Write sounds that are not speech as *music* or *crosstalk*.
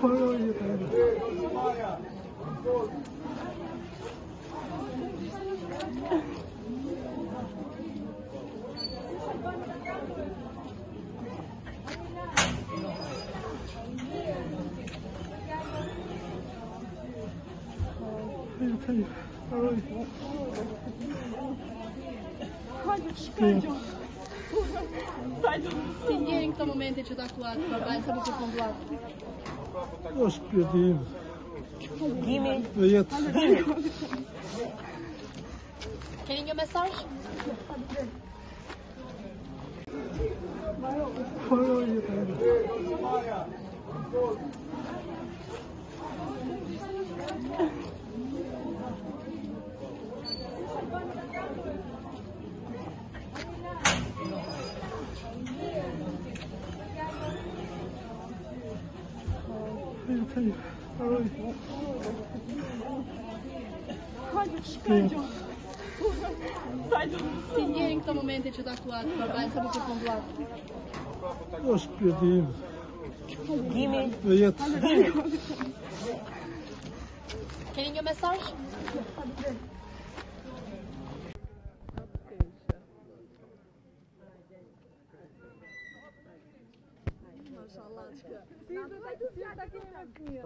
好有意思。哎，都吃饭。哎呀，太远，快点。Sentierem que estão momento ci dà quattro, va bene, sempre più con quattro. Lo spiedino. Dimmi. Olha Getting your massage? Follow *laughs* Sai do Siniento momento da quadra, vai sabe o que do lado. Nós perdemos. Gimme. Gimme. Querem uma mensagem? Your message?